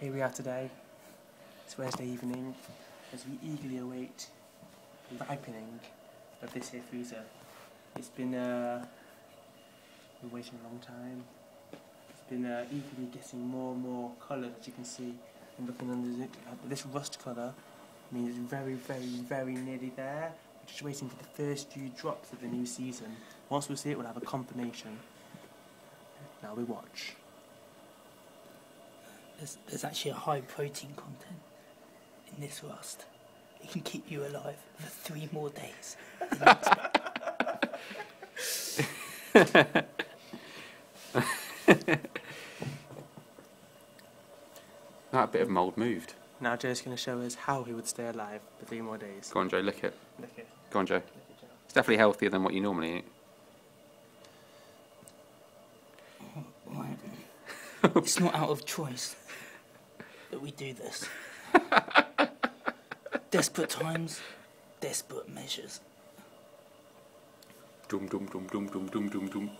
Here we are today. It's Wednesday evening as we eagerly await the ripening of this here freezer. It's been uh, been waiting a long time. It's been uh, eagerly getting more and more colour as you can see. And looking under the, at this rust colour means it's very, very, very nearly there. We're just waiting for the first few drops of the new season. Once we see it, we'll have a confirmation. Now we watch. There's, there's actually a high protein content in this rust. It can keep you alive for three more days. than you expect. That bit of mould moved. Now Joe's going to show us how he would stay alive for three more days. Go on, Joe, lick it. Look at, Go on, Joe. look at Joe. It's definitely healthier than what you normally eat. Oh, it's not out of choice that we do this. desperate times, desperate measures. Dum dum dum dum dum dum dum dum.